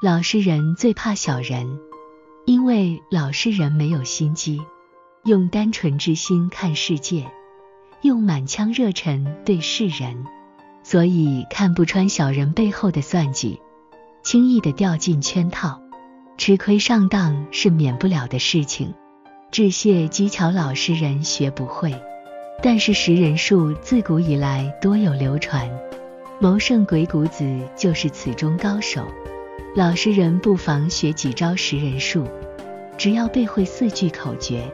老实人最怕小人，因为老实人没有心机，用单纯之心看世界，用满腔热忱对世人，所以看不穿小人背后的算计，轻易的掉进圈套，吃亏上当是免不了的事情。致谢机巧老实人学不会，但是识人术自古以来多有流传。谋圣鬼谷子就是此中高手。老实人不妨学几招识人术，只要背会四句口诀，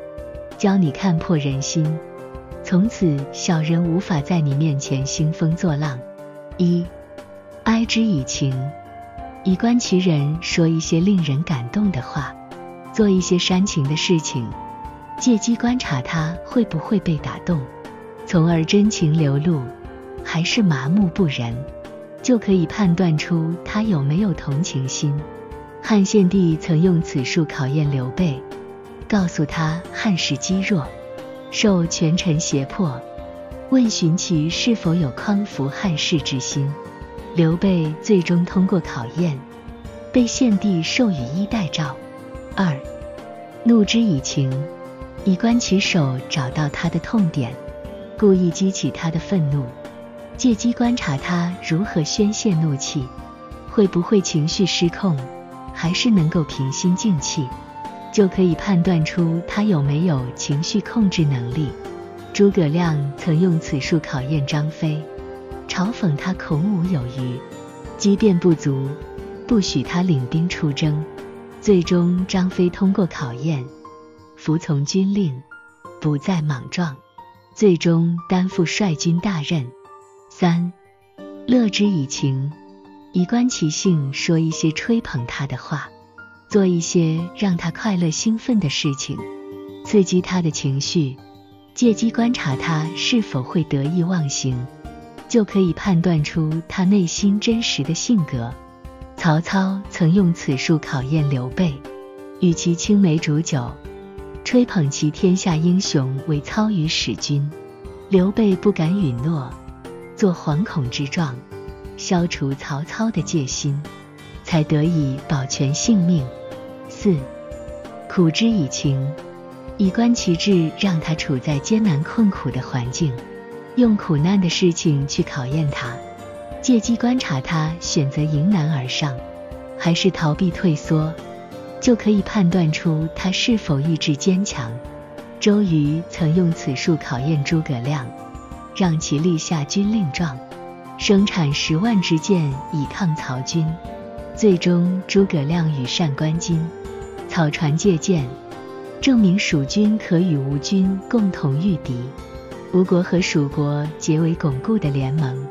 教你看破人心，从此小人无法在你面前兴风作浪。一，哀之以情，以观其人，说一些令人感动的话，做一些煽情的事情，借机观察他会不会被打动，从而真情流露。还是麻木不仁，就可以判断出他有没有同情心。汉献帝曾用此术考验刘备，告诉他汉室积弱，受权臣胁迫，问询其是否有匡扶汉室之心。刘备最终通过考验，被献帝授予衣带诏。二，怒之以情，以观其手，找到他的痛点，故意激起他的愤怒。借机观察他如何宣泄怒气，会不会情绪失控，还是能够平心静气，就可以判断出他有没有情绪控制能力。诸葛亮曾用此术考验张飞，嘲讽他孔武有余，机变不足，不许他领兵出征。最终张飞通过考验，服从军令，不再莽撞，最终担负率军大任。三，乐之以情，以观其性，说一些吹捧他的话，做一些让他快乐兴奋的事情，刺激他的情绪，借机观察他是否会得意忘形，就可以判断出他内心真实的性格。曹操曾用此术考验刘备，与其青梅煮酒，吹捧其天下英雄为操于使君，刘备不敢允诺。做惶恐之状，消除曹操的戒心，才得以保全性命。四，苦之以情，以观其志，让他处在艰难困苦的环境，用苦难的事情去考验他，借机观察他选择迎难而上，还是逃避退缩，就可以判断出他是否意志坚强。周瑜曾用此术考验诸葛亮。让其立下军令状，生产十万支箭以抗曹军。最终，诸葛亮与单关金、草船借箭，证明蜀军可与吴军共同御敌，吴国和蜀国结为巩固的联盟。